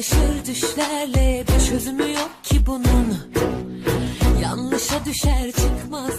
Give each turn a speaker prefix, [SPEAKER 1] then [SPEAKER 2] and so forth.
[SPEAKER 1] Paylaşır düşlerle bir çözümü yok ki bunun. Yanlışa düşer çıkar